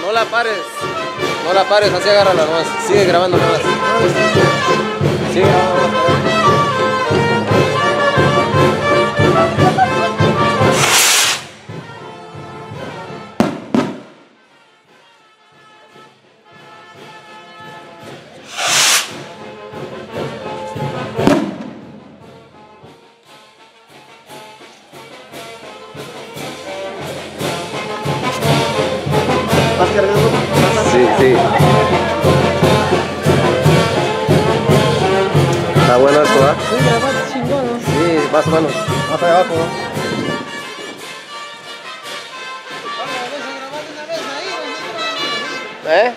No la pares. No la pares, así agárrala nomás. Sigue grabando nomás. Sigue grabando nomás. ¿Eh?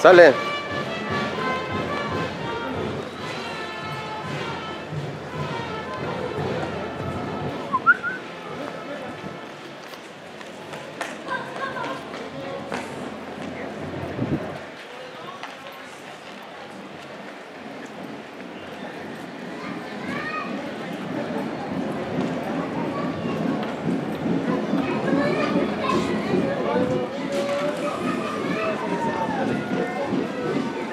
Sale.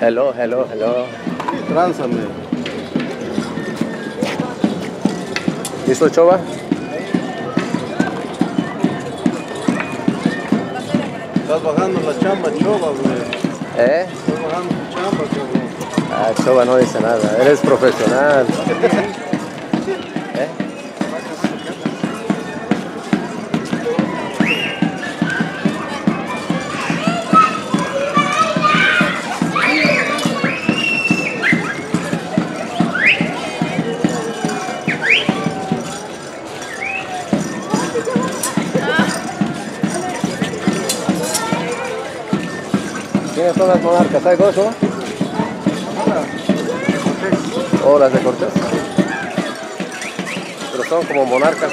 Hello, hello, hello. Tránzame. ¿Listo, Chova? Estás bajando la chamba, chova, güey. ¿Eh? Estás bajando tu chamba, cabrón. Ah, Chova no dice nada. Eres profesional. Son las monarcas? ¿Hay gozo? ¿O las de Cortés? Pero son como monarcas.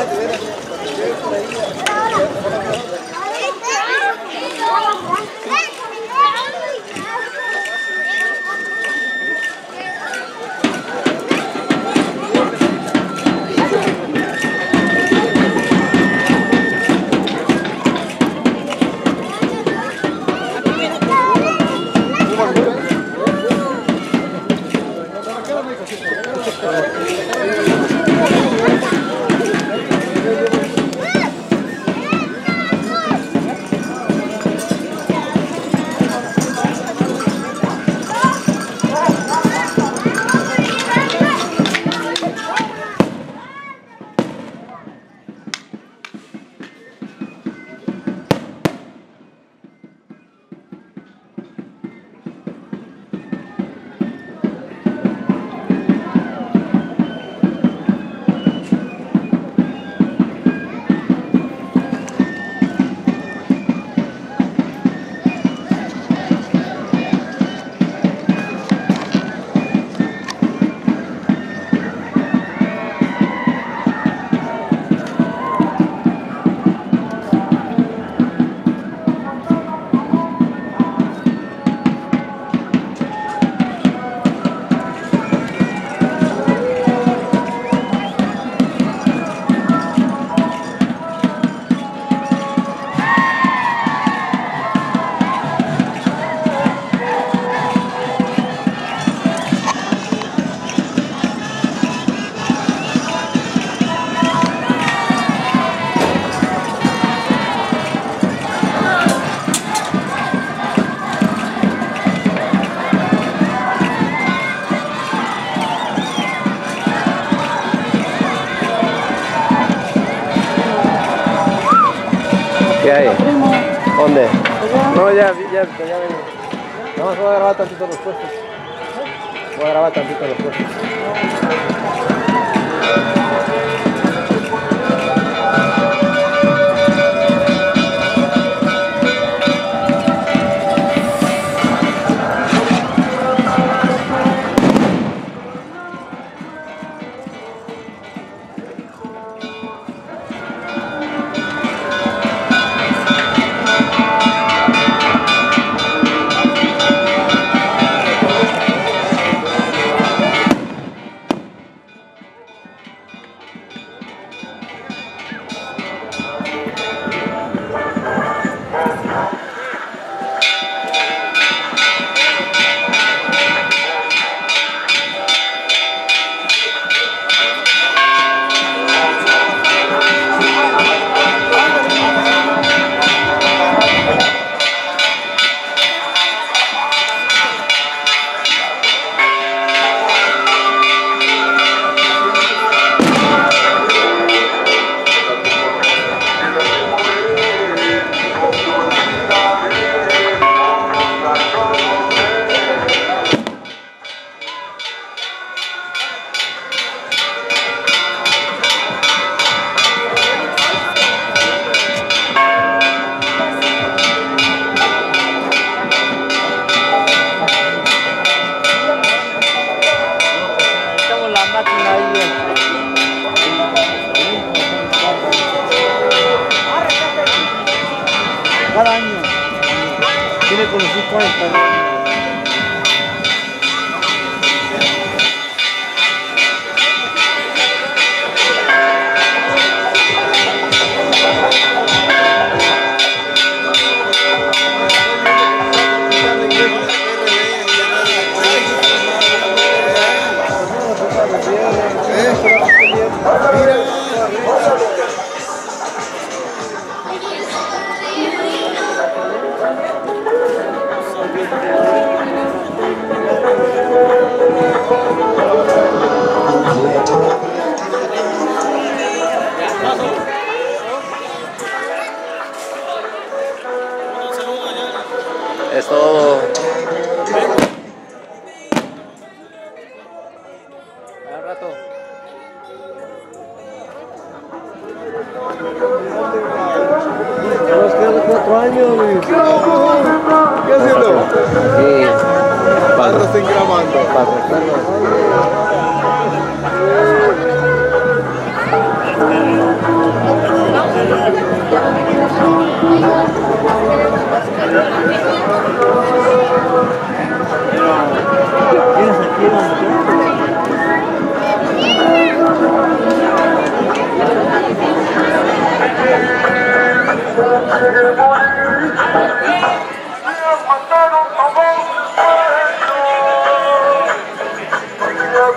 Gracias. cierto, ya. Vamos, a grabar tantito los puestos. Voy a grabar tantito los puestos.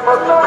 потом.